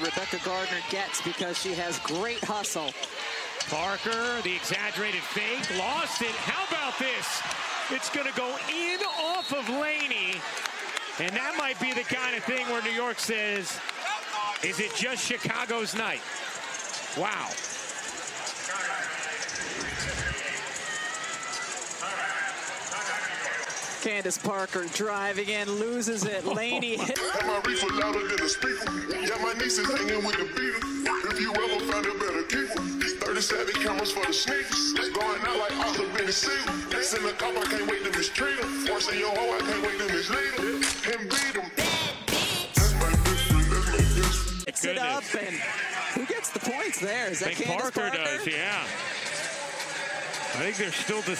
Rebekah Gardner gets because she has great hustle. Parker, the exaggerated fake, lost it. How about this? It's going to go in off of Laney. And that might be the kind of thing where New York says, is it just Chicago's night? Wow. Candace Parker driving in, loses it. Laney hit. Have my reefer louder than a speaker. Yeah, my niece is hanging with the beater. If you ever find a better keeper. 30 savvy cameras for the sneakers. Going out like Arthur Benny Siegel. Next in the cop, I can't wait to mistreat him. Forcing your hoe, I can't wait to mislead him. And beat him. That's my best friend, that's my best friend. Picks it up, and who gets the points there? Is I that think Candace Parker, Parker? does, yeah. I think they're still deciding.